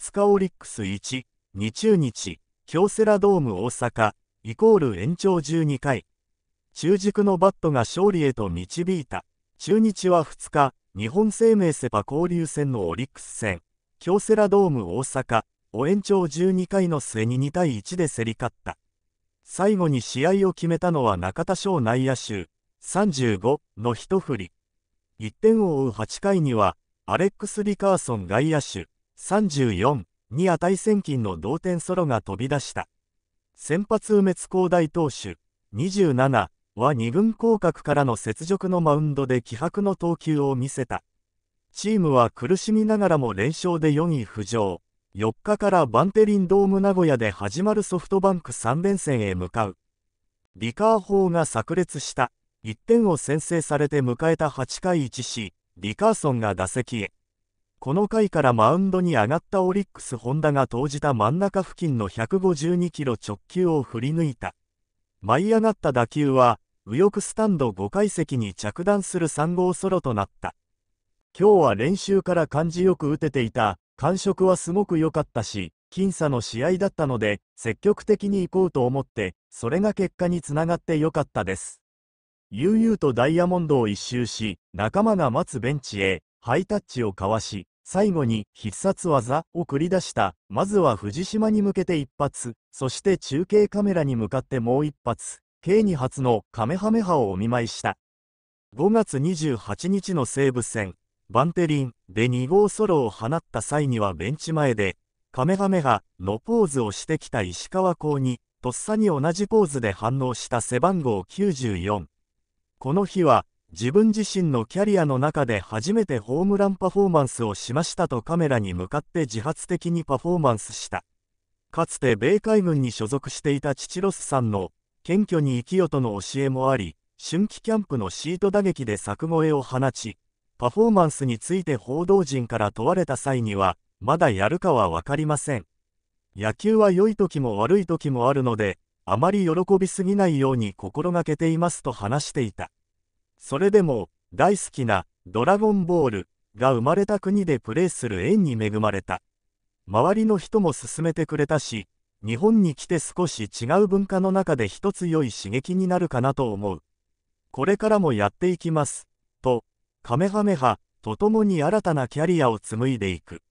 2日オリックス1、2中日、京セラドーム大阪、イコール延長12回。中軸のバットが勝利へと導いた。中日は2日、日本生命セパ交流戦のオリックス戦、京セラドーム大阪、を延長12回の末に2対1で競り勝った。最後に試合を決めたのは中田翔内野手、35の一振り。1点を追う8回には、アレックス・リカーソン外野手、34に値千金の同点ソロが飛び出した。先発梅津光大投手、27は2軍降格からの雪辱のマウンドで気迫の投球を見せた。チームは苦しみながらも連勝で4位浮上。4日からバンテリンドーム名古屋で始まるソフトバンク3連戦へ向かう。リカー砲が炸裂した。1点を先制されて迎えた8回1し、リカーソンが打席へ。この回からマウンドに上がったオリックス・ホンダが投じた真ん中付近の152キロ直球を振り抜いた。舞い上がった打球は、右翼スタンド5階席に着弾する3号ソロとなった。今日は練習から感じよく打てていた、感触はすごく良かったし、僅差の試合だったので、積極的に行こうと思って、それが結果につながって良かったです。悠々とダイヤモンドを一周し、仲間が待つベンチへ、ハイタッチを交わし、最後に必殺技を繰り出した。まずは藤島に向けて一発、そして中継カメラに向かってもう一発、計2発のカメハメハをお見舞いした。5月28日の西武戦、バンテリンで2号ソロを放った際にはベンチ前で、カメハメハのポーズをしてきた石川公に、とっさに同じポーズで反応した背番号94。この日は、自分自身のキャリアの中で初めてホームランパフォーマンスをしましたとカメラに向かって自発的にパフォーマンスした。かつて米海軍に所属していた父ロスさんの、謙虚に生きよとの教えもあり、春季キャンプのシート打撃で作声を放ち、パフォーマンスについて報道陣から問われた際には、まだやるかは分かりません。野球は良い時も悪い時もあるので、あまり喜びすぎないように心がけていますと話していた。それでも、大好きなドラゴンボールが生まれた国でプレーする縁に恵まれた。周りの人も勧めてくれたし、日本に来て少し違う文化の中で一つ良い刺激になるかなと思う。これからもやっていきます。とカメハメハと共に新たなキャリアを紡いでいく。